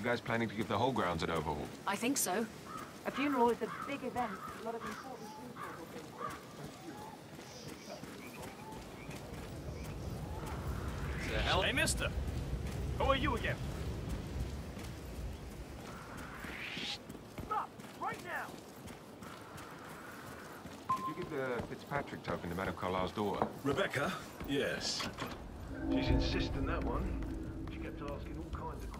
Are you guys planning to give the whole grounds an overhaul? I think so. A funeral is a big event. A lot of important people will be there. The hell? Hey, mister! Who are you again? Stop! Right now! Did you give the Fitzpatrick token to Madame Carlisle's daughter? Rebecca? Yes. She's insisting that one. She kept asking all kinds of questions.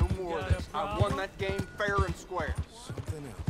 No more of this. I won that game fair and square. Something else.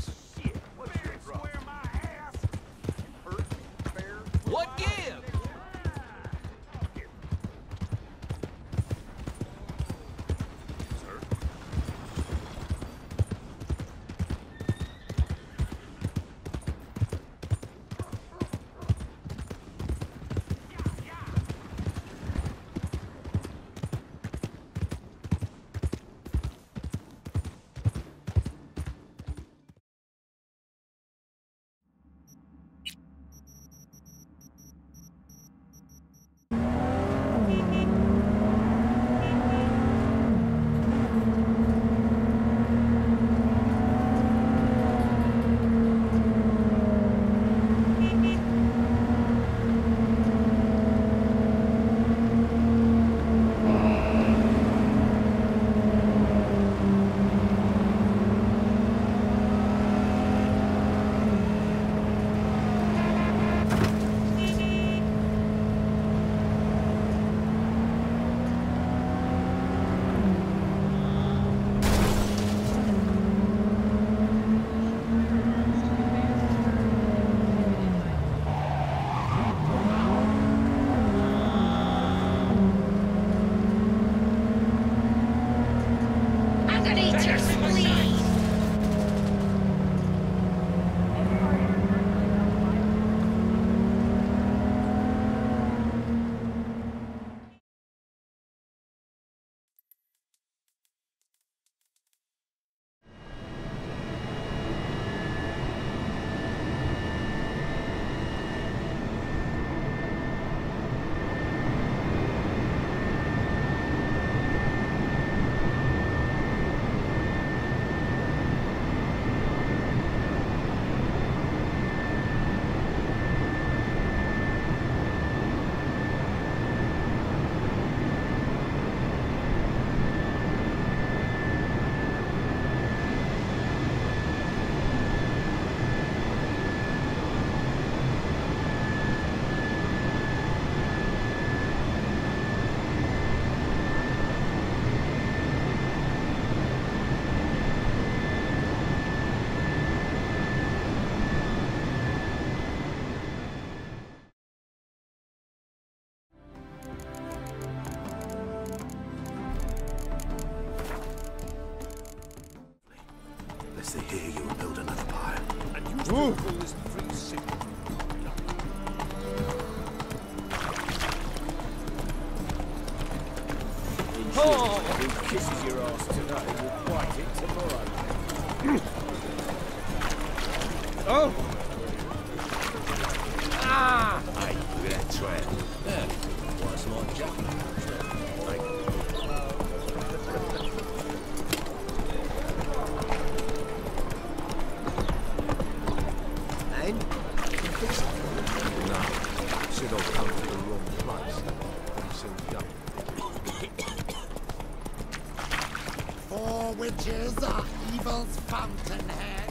They hear you build another pile. And use call hmm. this free signal. Oh! Who kisses your ass today will bite it tomorrow. oh! Place. So. Four witches are evil's fountainhead.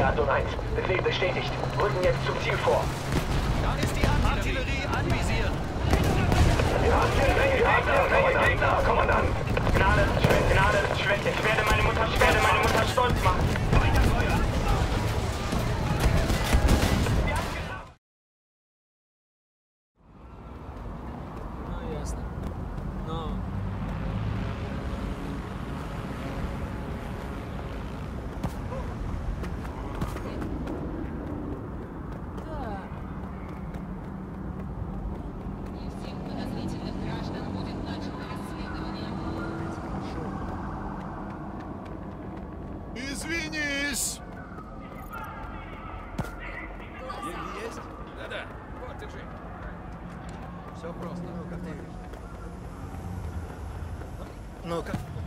Oberkommando Jagd 1. Befehl bestätigt. Rücken jetzt zum Ziel vor. Dann ist die Artillerie anvisiert. Wir haben eine Menge Gegner, Kommandant. Все просто. Ну-ка, ты. Ну-ка.